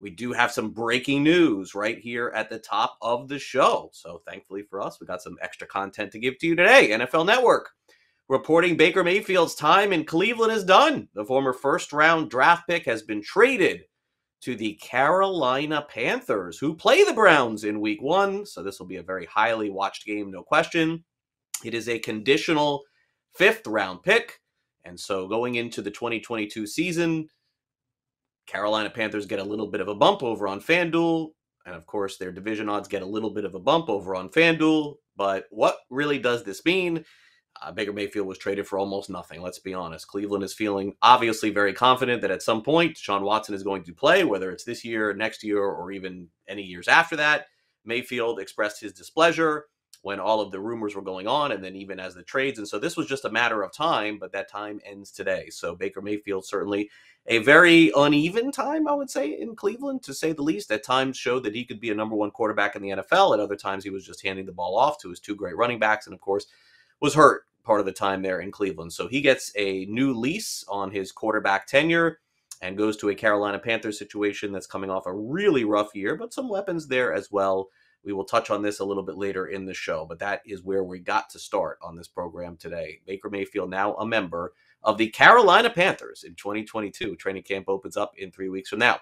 we do have some breaking news right here at the top of the show. So, thankfully for us, we got some extra content to give to you today. NFL Network reporting Baker Mayfield's time in Cleveland is done. The former first round draft pick has been traded to the Carolina Panthers, who play the Browns in week one. So, this will be a very highly watched game, no question. It is a conditional fifth round pick. And so, going into the 2022 season, Carolina Panthers get a little bit of a bump over on FanDuel. And of course, their division odds get a little bit of a bump over on FanDuel. But what really does this mean? Uh, Baker Mayfield was traded for almost nothing. Let's be honest. Cleveland is feeling obviously very confident that at some point Deshaun Watson is going to play, whether it's this year, next year, or even any years after that. Mayfield expressed his displeasure when all of the rumors were going on, and then even as the trades. And so this was just a matter of time, but that time ends today. So Baker Mayfield certainly a very uneven time, I would say, in Cleveland, to say the least. At times showed that he could be a number one quarterback in the NFL. At other times, he was just handing the ball off to his two great running backs, and of course, was hurt part of the time there in Cleveland. So he gets a new lease on his quarterback tenure and goes to a Carolina Panthers situation that's coming off a really rough year, but some weapons there as well. We will touch on this a little bit later in the show, but that is where we got to start on this program today. Baker Mayfield now a member of the Carolina Panthers in 2022. Training camp opens up in three weeks from now.